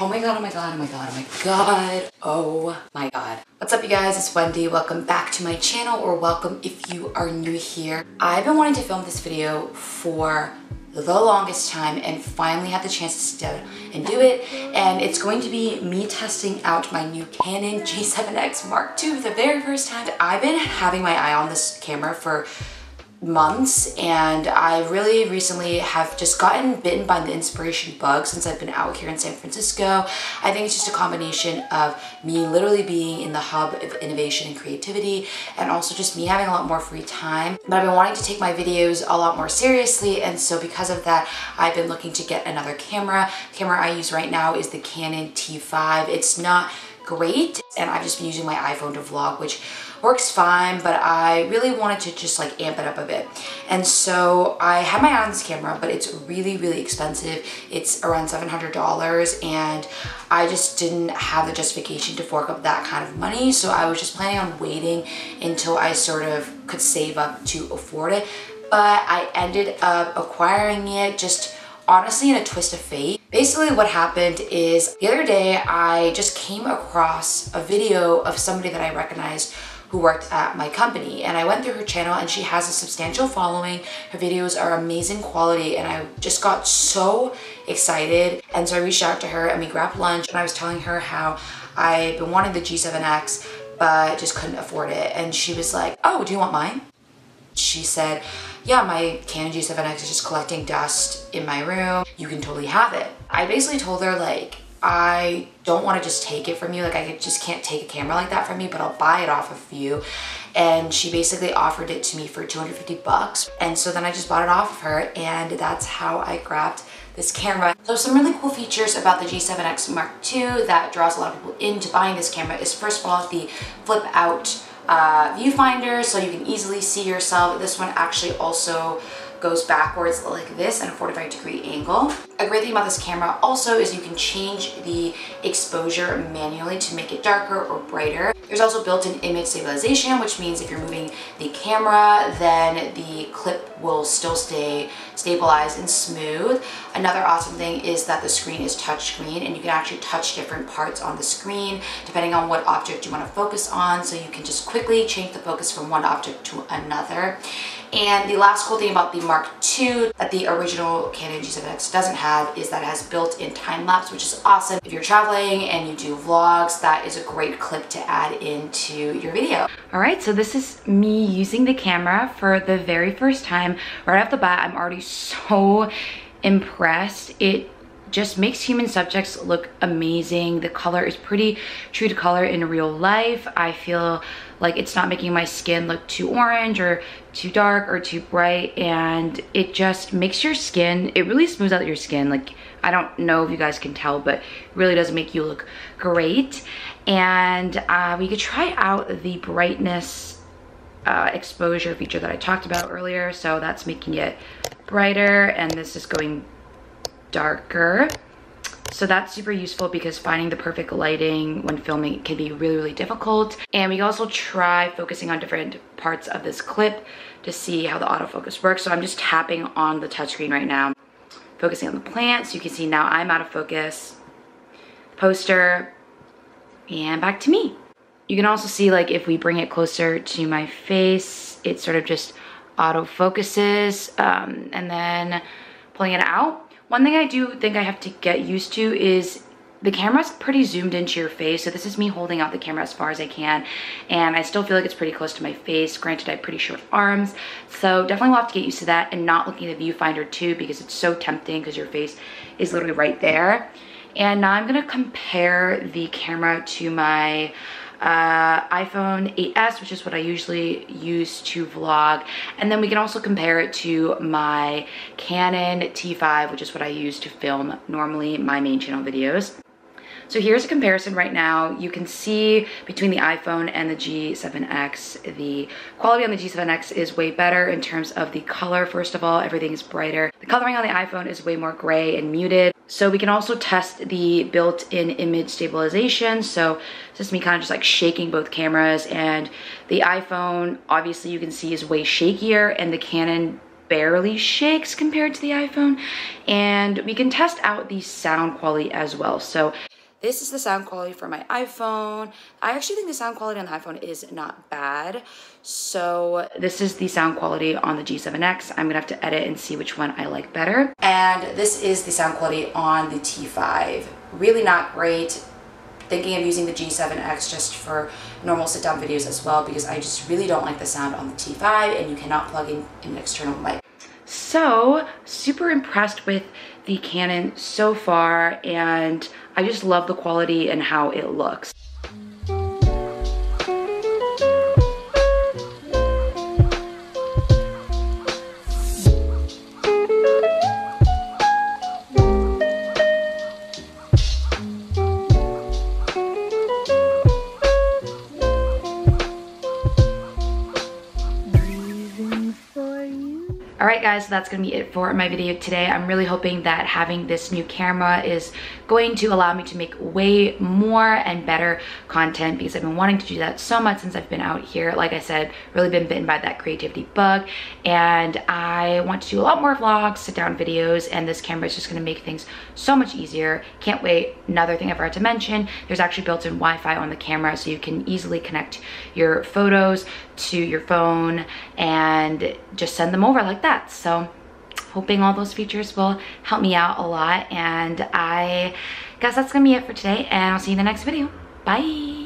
Oh my god, oh my god, oh my god, oh my god, oh my god. What's up you guys, it's Wendy. Welcome back to my channel or welcome if you are new here. I've been wanting to film this video for the longest time and finally had the chance to sit down and do it. And it's going to be me testing out my new Canon G7X Mark II the very first time. I've been having my eye on this camera for months and I really recently have just gotten bitten by the inspiration bug since I've been out here in San Francisco. I think it's just a combination of me literally being in the hub of innovation and creativity and also just me having a lot more free time. But I've been wanting to take my videos a lot more seriously and so because of that I've been looking to get another camera. The camera I use right now is the Canon T5. It's not great and I've just been using my iPhone to vlog which works fine, but I really wanted to just like amp it up a bit. And so I had my eye on this camera, but it's really, really expensive. It's around $700 and I just didn't have the justification to fork up that kind of money. So I was just planning on waiting until I sort of could save up to afford it. But I ended up acquiring it just honestly in a twist of fate. Basically what happened is the other day I just came across a video of somebody that I recognized who worked at my company and I went through her channel and she has a substantial following. Her videos are amazing quality and I just got so excited and so I reached out to her and we grabbed lunch and I was telling her how I've been wanting the G7X but just couldn't afford it and she was like, oh, do you want mine? She said, yeah, my Canon G7X is just collecting dust in my room. You can totally have it. I basically told her like, I don't want to just take it from you. Like I just can't take a camera like that from me, but I'll buy it off of you. And she basically offered it to me for 250 bucks. And so then I just bought it off of her and that's how I grabbed this camera. So some really cool features about the G7X Mark II that draws a lot of people into buying this camera is first of all the flip out uh, viewfinder so you can easily see yourself. This one actually also goes backwards like this at a 45 degree angle. A great thing about this camera also is you can change the exposure manually to make it darker or brighter. There's also built-in image stabilization, which means if you're moving the camera, then the clip will still stay stabilized and smooth. Another awesome thing is that the screen is touchscreen and you can actually touch different parts on the screen depending on what object you want to focus on. So you can just quickly change the focus from one object to another. And the last cool thing about the Mark II that the original Canon G7X doesn't have is that it has built-in time-lapse, which is awesome. If you're traveling and you do vlogs, that is a great clip to add into your video. All right, so this is me using the camera for the very first time. Right off the bat, I'm already so impressed. It just makes human subjects look amazing. The color is pretty true to color in real life. I feel like it's not making my skin look too orange or too dark or too bright and it just makes your skin, it really smooths out your skin. Like, I don't know if you guys can tell, but really does make you look great. And uh, we could try out the brightness uh, exposure feature that I talked about earlier. So that's making it brighter and this is going darker. So that's super useful because finding the perfect lighting when filming can be really, really difficult. And we also try focusing on different parts of this clip to see how the autofocus works. So I'm just tapping on the touchscreen right now, focusing on the plants. You can see now I'm out of focus. Poster, and back to me. You can also see like if we bring it closer to my face, it sort of just auto focuses um, and then pulling it out one thing I do think I have to get used to is the camera's pretty zoomed into your face. So this is me holding out the camera as far as I can. And I still feel like it's pretty close to my face. Granted, I have pretty short arms. So definitely will have to get used to that and not looking at the viewfinder too because it's so tempting because your face is literally right there. And now I'm gonna compare the camera to my uh, iPhone 8s, which is what I usually use to vlog. And then we can also compare it to my Canon T5, which is what I use to film normally my main channel videos. So here's a comparison right now. You can see between the iPhone and the G7X, the quality on the G7X is way better in terms of the color. First of all, everything is brighter. The coloring on the iPhone is way more gray and muted. So we can also test the built-in image stabilization. So it's just me kind of just like shaking both cameras and the iPhone, obviously you can see is way shakier and the Canon barely shakes compared to the iPhone. And we can test out the sound quality as well. So this is the sound quality for my iPhone. I actually think the sound quality on the iPhone is not bad. So this is the sound quality on the G7X. I'm gonna have to edit and see which one I like better. And this is the sound quality on the T5. Really not great. Thinking of using the G7X just for normal sit down videos as well because I just really don't like the sound on the T5 and you cannot plug in an external mic. So super impressed with the Canon so far and I just love the quality and how it looks. Alright guys, so that's going to be it for my video today. I'm really hoping that having this new camera is going to allow me to make way more and better content because I've been wanting to do that so much since I've been out here. Like I said, really been bitten by that creativity bug and I want to do a lot more vlogs, sit down videos, and this camera is just going to make things so much easier. Can't wait. Another thing I forgot to mention, there's actually built-in Wi-Fi on the camera so you can easily connect your photos to your phone and just send them over like that. So hoping all those features will help me out a lot. And I guess that's gonna be it for today and I'll see you in the next video. Bye.